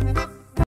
Bye.